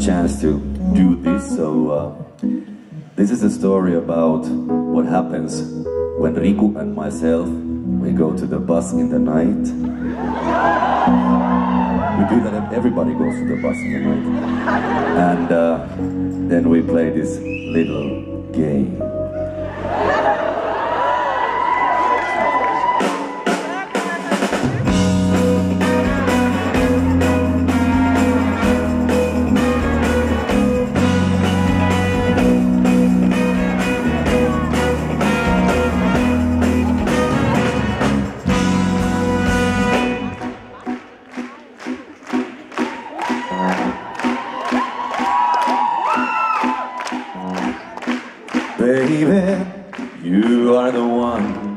chance to do this. So uh, this is a story about what happens when Riku and myself we go to the bus in the night. We do that. Everybody goes to the bus in the night, and uh, then we play this little game. Baby, you are the one.